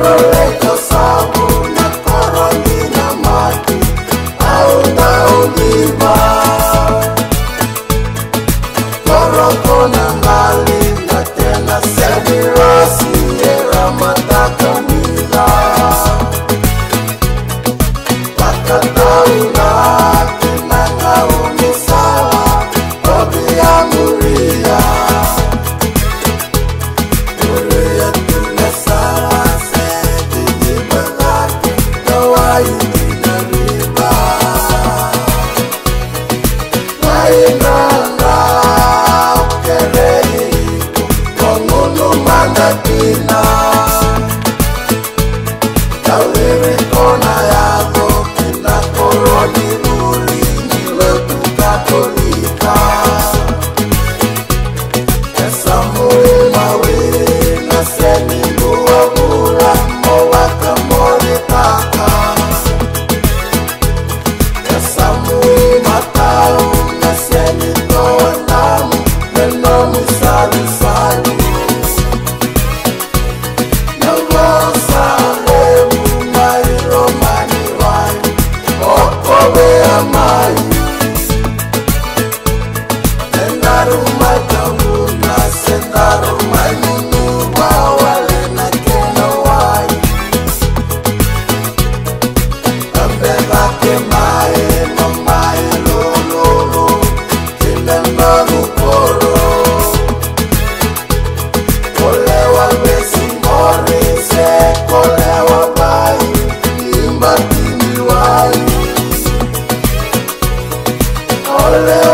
Marruecos. Kila karibu kona ya Olewa